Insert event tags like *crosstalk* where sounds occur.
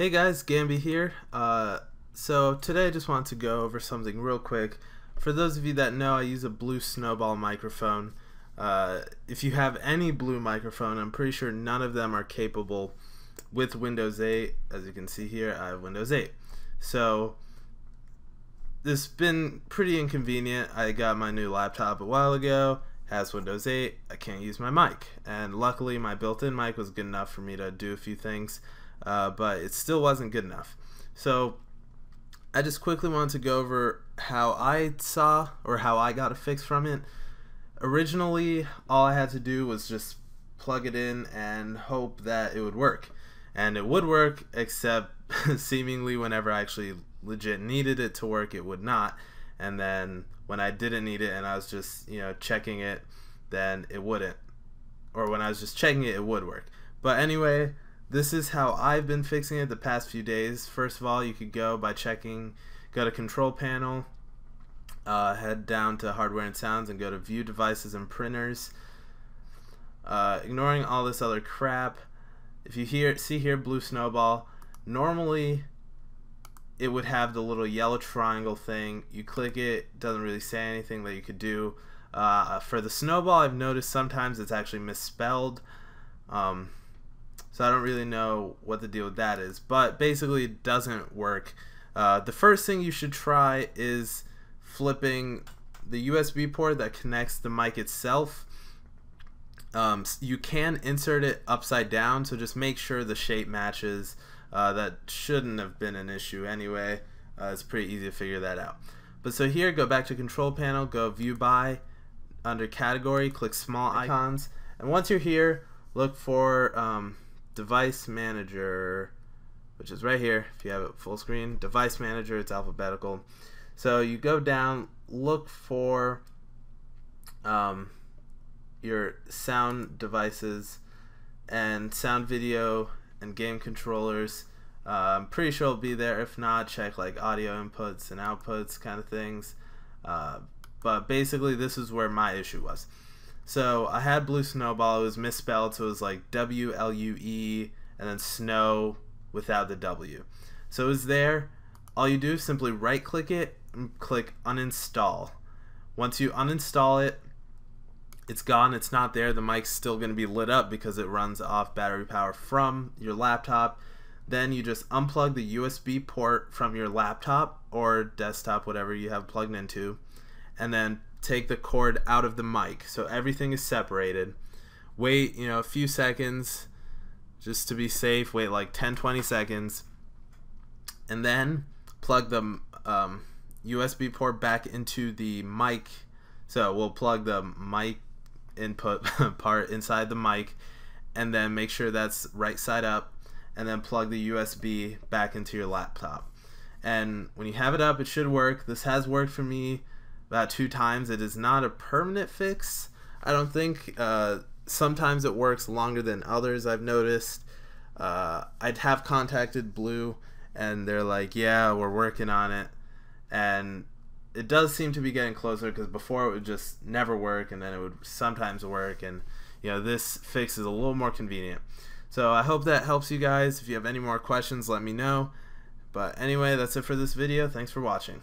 Hey guys, Gamby here. Uh, so today I just want to go over something real quick. For those of you that know, I use a Blue Snowball microphone. Uh, if you have any Blue microphone, I'm pretty sure none of them are capable with Windows 8. As you can see here, I have Windows 8. So has been pretty inconvenient. I got my new laptop a while ago, has Windows 8. I can't use my mic, and luckily my built-in mic was good enough for me to do a few things uh, but it still wasn't good enough. So I just quickly wanted to go over how I saw or how I got a fix from it. Originally, all I had to do was just plug it in and hope that it would work. And it would work, except *laughs* seemingly whenever I actually legit needed it to work, it would not. And then when I didn't need it and I was just, you know, checking it, then it wouldn't. Or when I was just checking it, it would work. But anyway, this is how I've been fixing it the past few days. First of all, you could go by checking, go to control panel, uh, head down to hardware and sounds and go to view devices and printers. Uh, ignoring all this other crap, if you hear see here blue snowball, normally it would have the little yellow triangle thing. You click it, doesn't really say anything that you could do. Uh, for the snowball, I've noticed sometimes it's actually misspelled. Um, so I don't really know what the deal with that is. But basically, it doesn't work. Uh, the first thing you should try is flipping the USB port that connects the mic itself. Um, you can insert it upside down, so just make sure the shape matches. Uh, that shouldn't have been an issue anyway. Uh, it's pretty easy to figure that out. But so here, go back to control panel, go view by, under category, click small icons, and once you're here, look for um, device manager which is right here if you have it full screen. Device manager it's alphabetical. So you go down look for um, your sound devices and sound video and game controllers. Uh, I'm pretty sure it'll be there. If not check like audio inputs and outputs kind of things. Uh, but basically this is where my issue was so I had Blue Snowball. It was misspelled, so it was like W L U E and then snow without the W. So it was there. All you do is simply right click it and click uninstall. Once you uninstall it, it's gone. It's not there. The mic's still going to be lit up because it runs off battery power from your laptop. Then you just unplug the USB port from your laptop or desktop, whatever you have plugged into, and then take the cord out of the mic. So everything is separated. Wait you know a few seconds just to be safe. Wait like 10 20 seconds. And then plug the um, USB port back into the mic. So we'll plug the mic input *laughs* part inside the mic and then make sure that's right side up and then plug the USB back into your laptop. And when you have it up it should work. This has worked for me about two times. It is not a permanent fix. I don't think. Uh, sometimes it works longer than others. I've noticed. Uh, I'd have contacted Blue, and they're like, "Yeah, we're working on it," and it does seem to be getting closer because before it would just never work, and then it would sometimes work, and you know this fix is a little more convenient. So I hope that helps you guys. If you have any more questions, let me know. But anyway, that's it for this video. Thanks for watching.